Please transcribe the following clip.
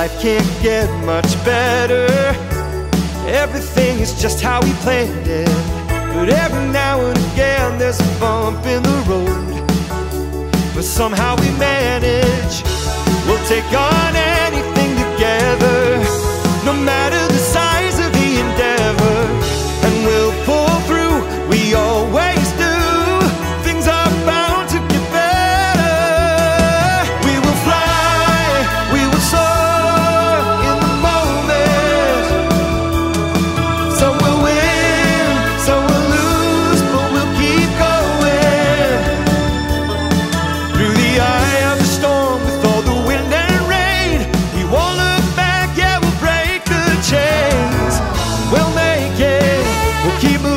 Life can't get much better. Everything is just how we planned it. But every now and again there's a bump in the road. But somehow we manage. We'll take on keep